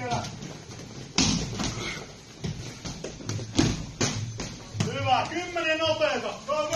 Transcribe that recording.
Vielä. Hyvä, kymmenen nopeeta. Go.